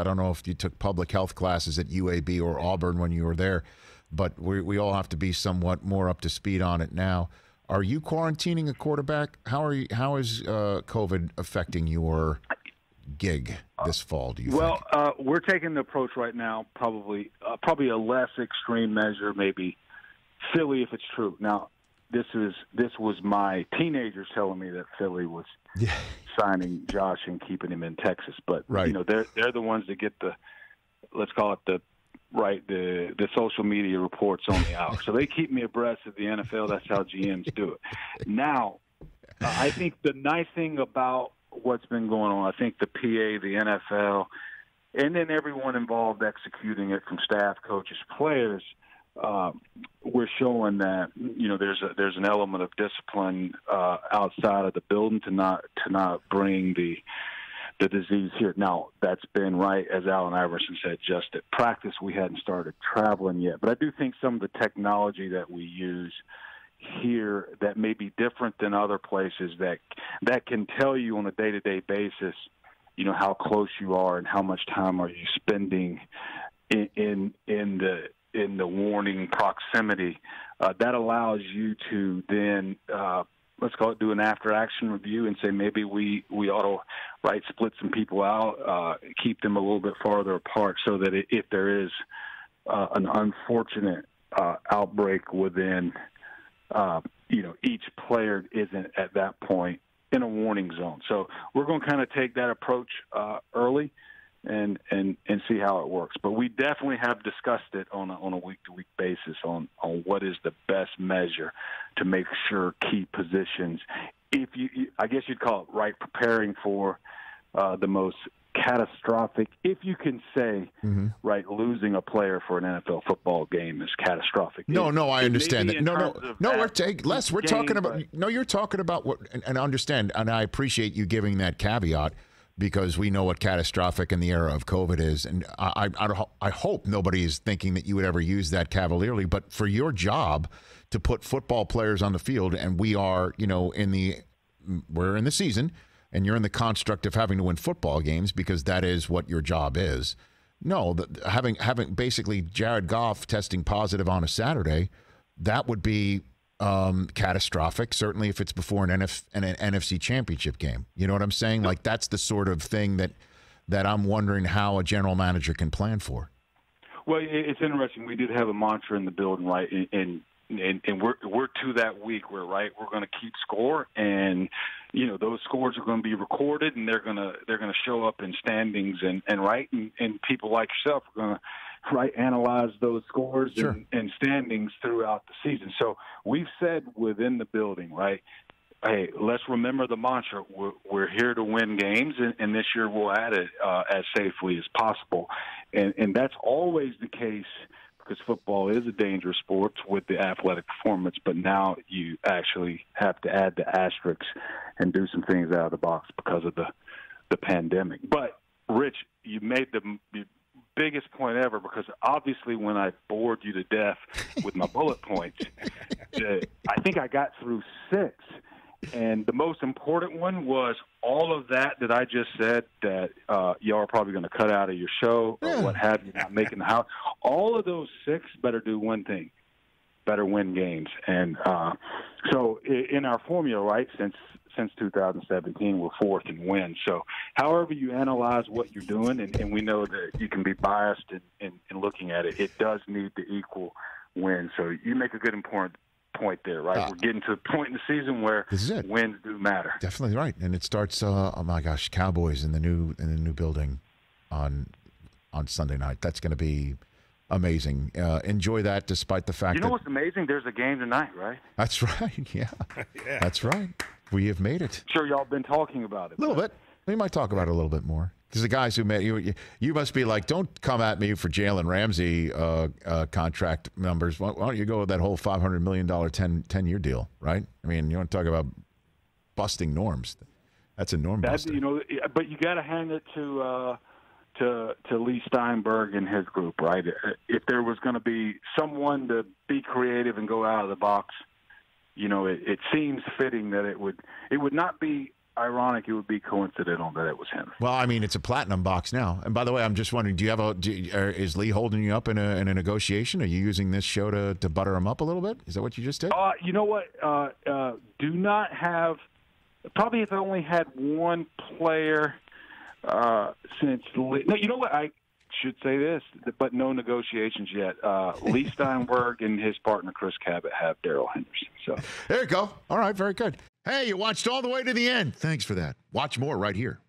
I don't know if you took public health classes at UAB or Auburn when you were there, but we, we all have to be somewhat more up to speed on it now. Are you quarantining a quarterback? How are you? How is uh, COVID affecting your gig this fall? Do you? Well, uh, we're taking the approach right now, probably uh, probably a less extreme measure, maybe Philly, if it's true. Now, this is this was my teenagers telling me that Philly was yeah. signing Josh and keeping him in Texas, but right. you know they're they're the ones that get the let's call it the right the the social media reports on the hour. so they keep me abreast of the NFL. That's how GMs do it. Now, I think the nice thing about what's been going on, I think the PA, the NFL, and then everyone involved executing it from staff, coaches, players uh, we're showing that you know there's a there's an element of discipline uh, outside of the building to not to not bring the the disease here. Now that's been right as Allen Iverson said. Just at practice, we hadn't started traveling yet, but I do think some of the technology that we use here that may be different than other places that that can tell you on a day to day basis you know how close you are and how much time are you spending in in, in the in the warning proximity, uh, that allows you to then uh, let's call it do an after action review and say maybe we we ought to right split some people out, uh, keep them a little bit farther apart, so that if there is uh, an unfortunate uh, outbreak within uh, you know each player isn't at that point in a warning zone. So we're going to kind of take that approach early and and and see how it works. But we definitely have discussed it on a, on a week to week basis on on what is the best measure to make sure key positions. If you, I guess you'd call it right, preparing for uh, the most catastrophic, if you can say, mm-hmm. right, losing a player for an NFL football game is catastrophic. No, it, no, I understand that. No, no, no. We're take Les. We're game, talking about. But, no, you're talking about what, and, and understand, and I appreciate you giving that caveat because we know what catastrophic in the era of COVID is. And I, I, I hope nobody is thinking that you would ever use that cavalierly. But for your job to put football players on the field, and we are, you know, in the we're in the season, and you're in the construct of having to win football games because that is what your job is. No, the, having having basically Jared Goff testing positive on a Saturday, that would be um, catastrophic. Certainly, if it's before an, NF, an, an, NFC Championship game, you know what I'm saying? Like that's the sort of thing that that I'm wondering how a general manager can plan for. Well, it's interesting. We did have a mantra in the building, right? And and, and we're we're to that week where right we're going to keep score, and you know those scores are going to be recorded, and they're going to they're to show up in standings, and and right, and, and people like yourself are going to right analyze those scores sure. and, and standings throughout the season. So we've said within the building, right? Hey, let's remember the mantra. We're, we're here to win games, and, and this year we'll add it uh, as safely as possible. And, and that's always the case because football is a dangerous sport with the athletic performance, but now you actually have to add the asterisks and do some things out of the box because of the the pandemic. But Rich, you made the biggest point ever because obviously when I bored you to death with my bullet points, I think I got through six. And the most important one was all of that that I just said that uh, y'all are probably going to cut out of your show or yeah. what have you, not making the house. All of those six better do one thing better win games. And uh, so in our formula, right, since since 2017 we're fourth in wins. So, however you analyze what you're doing, and, and we know that you can be biased in, in, in, looking at it, it does need to equal wins. So, you make a good important point there, right? Uh, we're getting to a point in the season where wins do matter. Definitely right, and it starts. Uh, oh my gosh, Cowboys in the new in the new building on on Sunday night. That's going to be amazing. Uh, enjoy that, despite the fact. You know that, what's amazing? There's a game tonight, right? That's right. Yeah, yeah. that's right. We have made it. Sure, y'all been talking about it. A little bit. We might talk about it a little bit more. Because the guys who met you, you must be like, don't come at me for Jalen Ramsey uh, uh, contract numbers. Why, why, don't you go with that whole five hundred million dollar 10, 10 year deal, right? I mean, you want to talk about busting norms? That's a norm that, buster. You know, but you got to hand it to uh, to to Leigh Steinberg and his group, right? If there was going to be someone to be creative and go out of the box you know, it, it seems fitting that it would it would not be ironic it would be coincidental that it was him. Well, I mean, it's a platinum box now. And by the way, I'm just wondering, do you have a? Do, is Leigh holding you up in a in a negotiation? Are you using this show to to butter him up a little bit? Is that what you just did? Uh, you know what? Uh, uh, do not have. Probably if I only had one player uh, since. Leigh, no, you know what? I should say this, but no negotiations yet. Uh, Leigh Steinberg and his partner Chris Cabott have Darrell Henderson. So there you go. All right, very good. Hey, you watched all the way to the end. Thanks for that. Watch more right here.